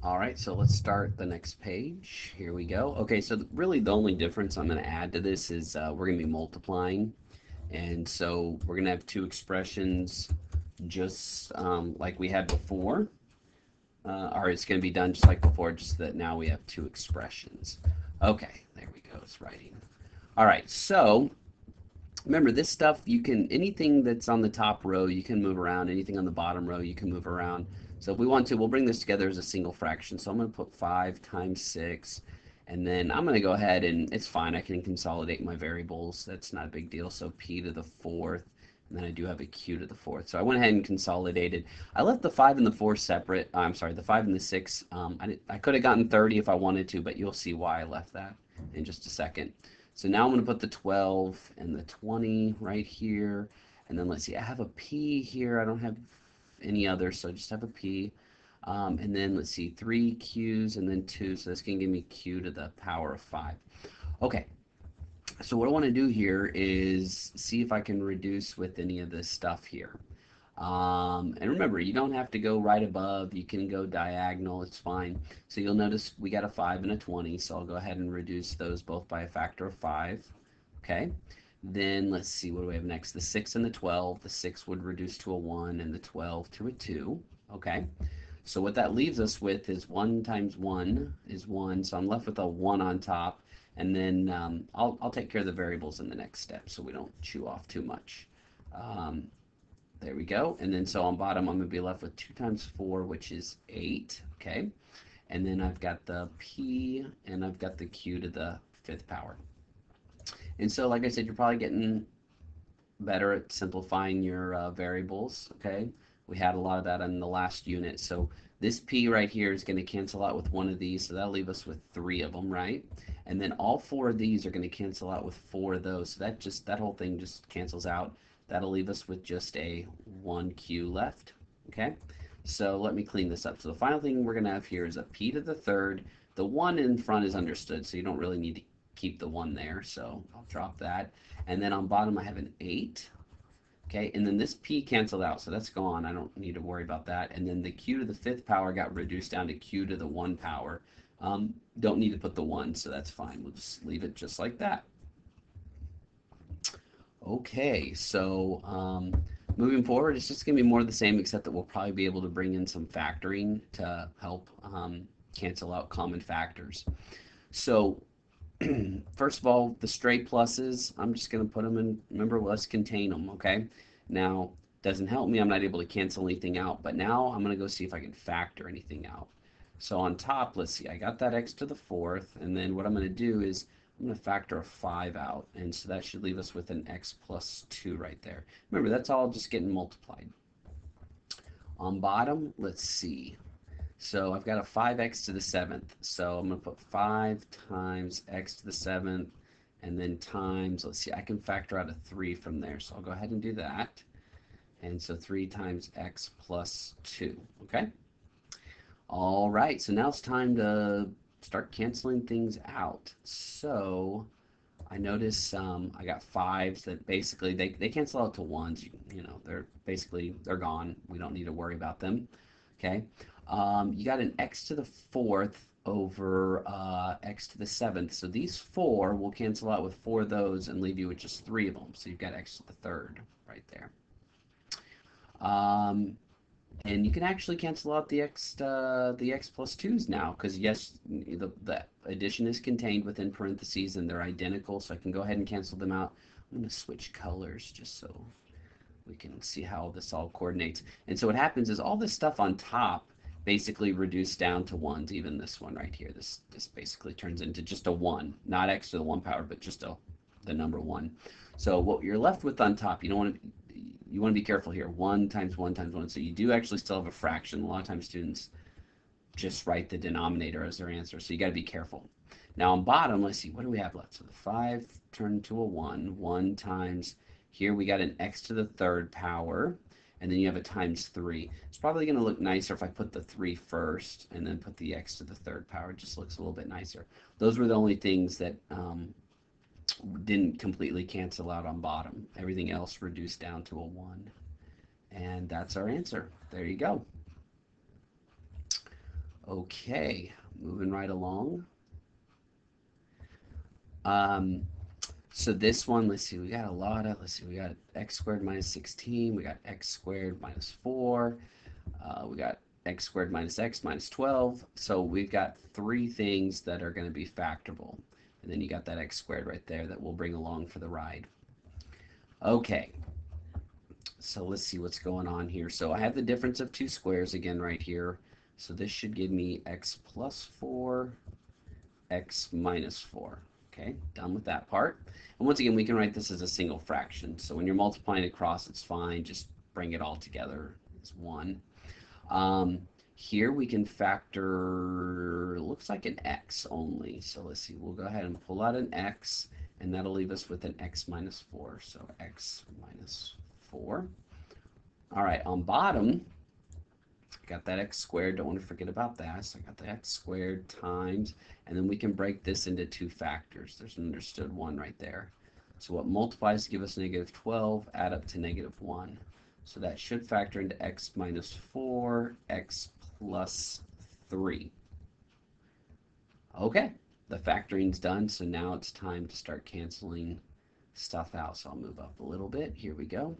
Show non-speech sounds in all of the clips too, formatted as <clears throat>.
All right, so let's start the next page. Here we go. Okay, so really the only difference I'm going to add to this is uh, we're going to be multiplying. And so we're going to have two expressions just um, like we had before. Uh, or it's going to be done just like before, just that now we have two expressions. Okay, there we go. It's writing. All right, so remember this stuff, you can, anything that's on the top row, you can move around. Anything on the bottom row, you can move around. So if we want to, we'll bring this together as a single fraction. So I'm going to put 5 times 6. And then I'm going to go ahead and it's fine. I can consolidate my variables. That's not a big deal. So p to the fourth. And then I do have a q to the fourth. So I went ahead and consolidated. I left the 5 and the 4 separate. I'm sorry, the 5 and the 6. Um, I, I could have gotten 30 if I wanted to, but you'll see why I left that in just a second. So now I'm going to put the 12 and the 20 right here. And then let's see, I have a p here. I don't have any other, so I just have a p. Um, and then let's see, three q's and then two. So this can give me q to the power of five. Okay. So what I want to do here is see if I can reduce with any of this stuff here. Um, and remember, you don't have to go right above. You can go diagonal. It's fine. So you'll notice we got a 5 and a 20. So I'll go ahead and reduce those both by a factor of 5. Okay. Then let's see, what do we have next? The 6 and the 12. The 6 would reduce to a 1 and the 12 to a 2. Okay. So what that leaves us with is 1 times 1 is 1. So I'm left with a 1 on top. And then um, I'll, I'll take care of the variables in the next step so we don't chew off too much. Um, there we go. And then so on bottom, I'm going to be left with 2 times 4, which is 8. Okay. And then I've got the p and I've got the q to the fifth power. And so, like I said, you're probably getting better at simplifying your uh, variables, okay? We had a lot of that in the last unit. So this p right here is going to cancel out with one of these, so that'll leave us with three of them, right? And then all four of these are going to cancel out with four of those. So that just that whole thing just cancels out. That'll leave us with just a 1q left, okay? So let me clean this up. So the final thing we're going to have here is a p to the third. The 1 in front is understood, so you don't really need to keep the 1 there. So I'll drop that. And then on bottom I have an 8. Okay, and then this p canceled out, so that's gone. I don't need to worry about that. And then the q to the fifth power got reduced down to q to the 1 power. Um, don't need to put the 1, so that's fine. We'll just leave it just like that. Okay, so um, moving forward, it's just going to be more of the same, except that we'll probably be able to bring in some factoring to help um, cancel out common factors. So <clears throat> first of all, the straight pluses, I'm just going to put them in, remember, let's contain them, okay? Now, doesn't help me, I'm not able to cancel anything out, but now I'm going to go see if I can factor anything out. So on top, let's see, I got that x to the fourth, and then what I'm going to do is I'm going to factor a 5 out, and so that should leave us with an x plus 2 right there. Remember, that's all just getting multiplied. On bottom, let's see. So I've got a 5x to the 7th, so I'm going to put 5 times x to the 7th, and then times, let's see, I can factor out a 3 from there, so I'll go ahead and do that. And so 3 times x plus 2, okay? All right, so now it's time to start canceling things out. So I notice um, I got fives that basically they, they cancel out to ones. You, you, know, they're basically they're gone. We don't need to worry about them. Okay. Um, you got an x to the fourth over uh, x to the seventh. So these four will cancel out with four of those and leave you with just three of them. So you've got x to the third right there. Um, and you can actually cancel out the x uh, the x 2's now because yes the, the addition is contained within parentheses and they're identical so I can go ahead and cancel them out I'm going to switch colors just so we can see how this all coordinates and so what happens is all this stuff on top basically reduced down to ones even this one right here this this basically turns into just a one not x to the one power but just a the number one so what you're left with on top you don't want to you want to be careful here. 1 times 1 times 1. So you do actually still have a fraction. A lot of times students just write the denominator as their answer. So you got to be careful. Now on bottom, let's see, what do we have left? So the 5 turned to a 1. 1 times, here we got an x to the third power. And then you have a times 3. It's probably going to look nicer if I put the 3 first and then put the x to the third power. It just looks a little bit nicer. Those were the only things that um, didn't completely cancel out on bottom. Everything else reduced down to a 1. And that's our answer. There you go. Okay, moving right along. Um, so this one, let's see, we got a lot of, let's see, we got x squared minus 16, we got x squared minus 4, uh, we got x squared minus x minus 12. So we've got three things that are going to be factorable. And then you got that x squared right there that we'll bring along for the ride. Okay, so let's see what's going on here. So I have the difference of two squares again right here. So this should give me x plus 4, x minus 4. Okay, done with that part. And once again, we can write this as a single fraction. So when you're multiplying across, it's fine. Just bring it all together as 1. Um, here we can factor, looks like an x only. So let's see, we'll go ahead and pull out an x, and that'll leave us with an x minus 4. So x minus 4. All right, on bottom, got that x squared, don't want to forget about that. So I got the x squared times, and then we can break this into two factors. There's an understood one right there. So what multiplies to give us negative 12, add up to negative 1. So that should factor into x minus 4, x plus 3. Okay, the factoring's done, so now it's time to start canceling stuff out. So I'll move up a little bit. Here we go.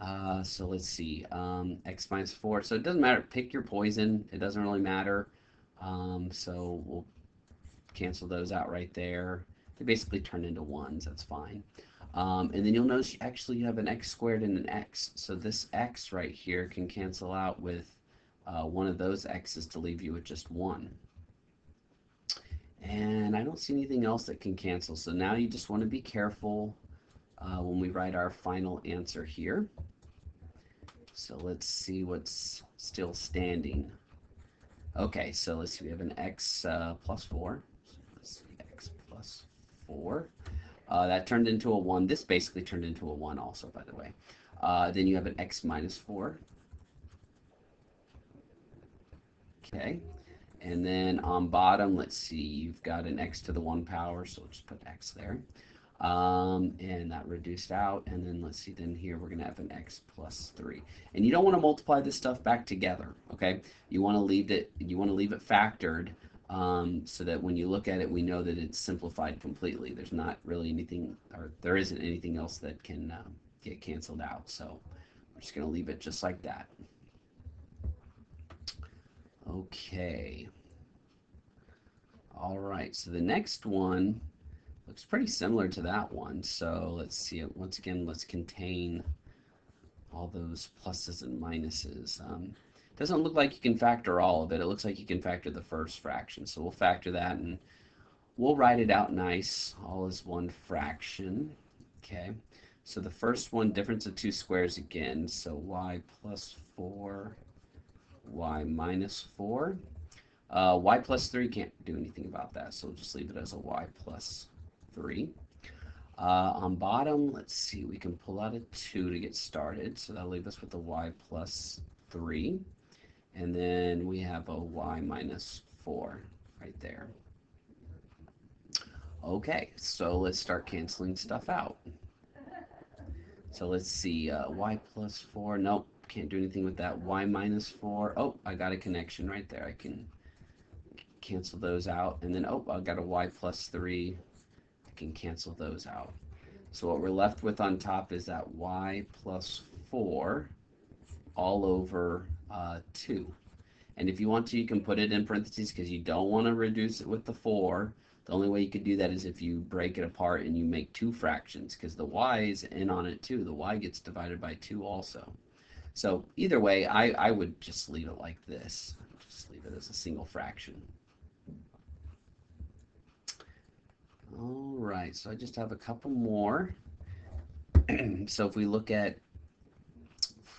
Uh, so let's see, um, x minus 4. So it doesn't matter. Pick your poison. It doesn't really matter. Um, so we'll cancel those out right there. They basically turn into 1s. That's fine. Um, and then you'll notice actually you actually have an x squared and an x. So this x right here can cancel out with uh, one of those x's to leave you with just 1. And I don't see anything else that can cancel. So now you just want to be careful uh, when we write our final answer here. So let's see what's still standing. Okay, so let's see, we have an x uh, plus 4. So let's see, x plus 4. Uh, that turned into a 1. This basically turned into a 1 also, by the way. Uh, then you have an x minus 4. Okay. And then on bottom, let's see, you've got an x to the 1 power, so we'll just put x there. Um, and that reduced out. And then let's see, then here we're going to have an x plus 3. And you don't want to multiply this stuff back together, okay? You want to leave it, you want to leave it factored um, so that when you look at it, we know that it's simplified completely. There's not really anything, or there isn't anything else that can uh, get canceled out. So we're just going to leave it just like that. Okay. All right, so the next one looks pretty similar to that one. So let's see it once again. Let's contain all those pluses and minuses. Um, doesn't look like you can factor all of it. It looks like you can factor the first fraction. So we'll factor that and we'll write it out nice. All is one fraction. Okay. So the first one, difference of two squares again. So y plus 4, y minus 4. Uh, y plus 3 can't do anything about that, so we'll just leave it as a y plus 3. Uh, on bottom, let's see, we can pull out a 2 to get started, so that'll leave us with a y plus 3. And then we have a y minus 4 right there. Okay, so let's start canceling stuff out. So let's see, uh, y plus 4, nope, can't do anything with that. y minus 4, oh, I got a connection right there. I can cancel those out. And then, oh, I got a y plus 3. Can cancel those out. So what we're left with on top is that y plus 4 all over uh, 2. And if you want to, you can put it in parentheses because you don't want to reduce it with the 4. The only way you could do that is if you break it apart and you make two fractions because the y is in on it too. The y gets divided by 2 also. So either way, I, I would just leave it like this. Just leave it as a single fraction. All right, so I just have a couple more. <clears throat> so if we look at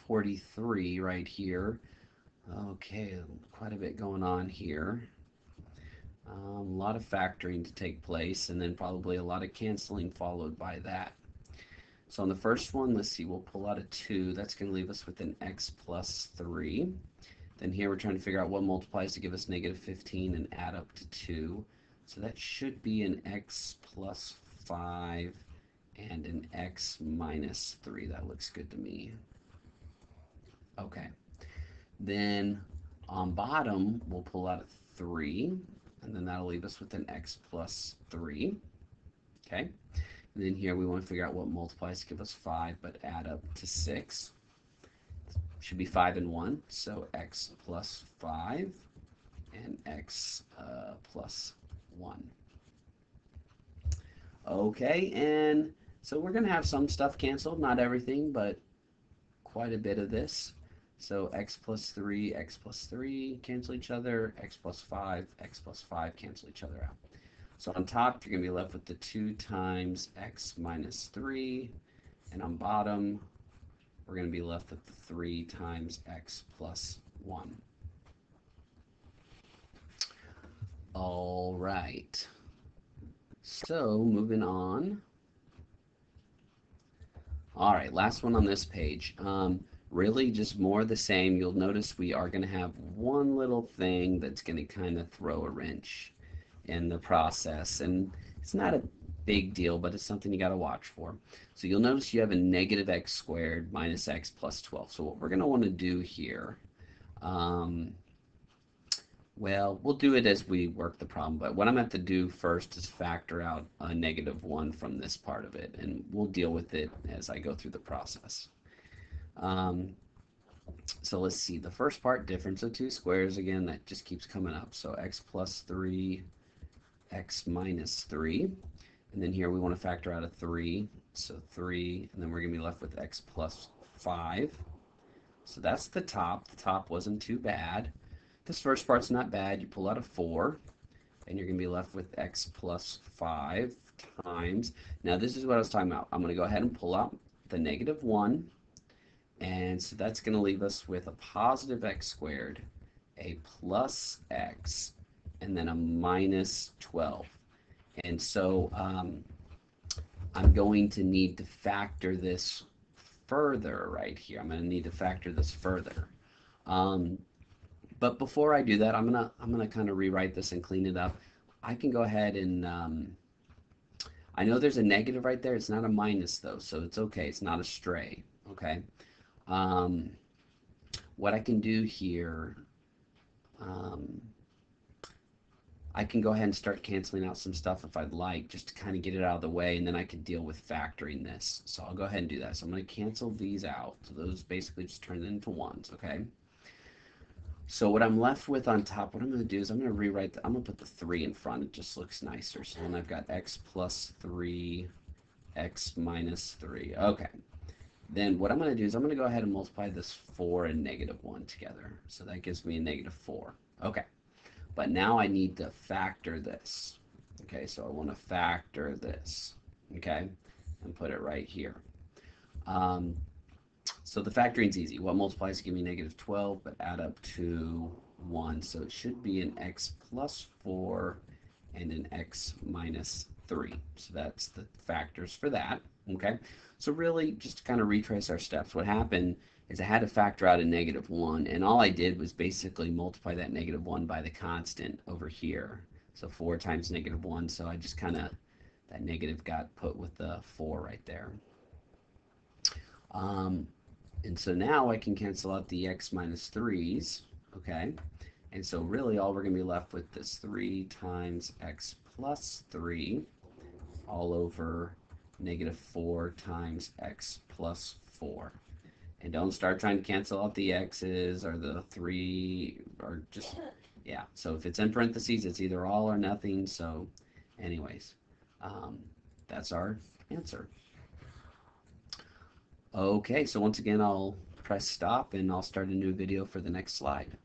43 right here, okay, quite a bit going on here. Um, a lot of factoring to take place, and then probably a lot of canceling followed by that. So on the first one, let's see, we'll pull out a 2. That's going to leave us with an x plus 3. Then here we're trying to figure out what multiplies to give us negative 15 and add up to 2. So that should be an x plus 5 and an x minus 3. That looks good to me. Okay. Then On bottom, we'll pull out a 3, and then that'll leave us with an x plus 3. Okay? And then here we want to figure out what multiplies to give us 5, but add up to 6. Should be 5 and 1, so x plus 5 and x uh, plus 1. Okay, and so we're going to have some stuff canceled, not everything, but quite a bit of this. So x plus 3, x plus 3 cancel each other, x plus 5, x plus 5 cancel each other out. So on top, you're going to be left with the 2 times x minus 3, and on bottom, we're going to be left with the 3 times x plus 1. All right. So moving on. All right, last one on this page. Um, really just more the same. You'll notice we are going to have one little thing that's going to kind of throw a wrench in the process. And it's not a big deal, but it's something you got to watch for. So you'll notice you have a negative x squared minus x plus 12. So what we're going to want to do here, um, well, we'll do it as we work the problem, but what I'm going to have to do first is factor out a negative 1 from this part of it, and we'll deal with it as I go through the process. Um, so let's see, the first part, difference of two squares, again, that just keeps coming up. So x plus 3, x minus 3. And then here we want to factor out a 3, so 3, and then we're going to be left with x plus 5. So that's the top. The top wasn't too bad. This first part's not bad. You pull out a 4, and you're going to be left with x plus 5 times. Now this is what I was talking about. I'm going to go ahead and pull out the negative 1, and so that's going to leave us with a positive x squared, a plus x, and then a minus 12. And so um, I'm going to need to factor this further right here. I'm going to need to factor this further. Um, but before I do that, I'm gonna I'm gonna kind of rewrite this and clean it up. I can go ahead and um, I know there's a negative right there. It's not a minus though, so it's okay. It's not a stray. Okay. Um, what I can do here, um, I can go ahead and start canceling out some stuff if I'd like, just to kind of get it out of the way, and then I can deal with factoring this. So I'll go ahead and do that. So I'm going to cancel these out. So those basically just turn into ones, okay? So what I'm left with on top, what I'm going to do is I'm going to rewrite, the, I'm going to put the 3 in front. It just looks nicer. So then I've got x plus 3, x minus 3. Okay. Then what I'm going to do is I'm going to go ahead and multiply this 4 and negative 1 together. So that gives me a negative 4. Okay. But now I need to factor this. Okay, so I want to factor this. Okay, and put it right here. Um, so the factoring is easy. What multiplies to give me negative 12, but add up to 1. So it should be an x plus 4 and an x minus 3. So that's the factors for that. Okay, so really just to kind of retrace our steps. What happened is I had to factor out a negative 1, and all I did was basically multiply that negative 1 by the constant over here. So 4 times negative 1, so I just kind of, that negative got put with the 4 right there. Um, and so now I can cancel out the x minus 3's, okay? And so really all we're going to be left with is 3 times x plus 3 all over negative 4 times x plus 4. And don't start trying to cancel out the x's or the 3 or just, yeah. So if it's in parentheses, it's either all or nothing. So anyways, um, that's our answer. Okay, so once again, I'll press stop and I'll start a new video for the next slide.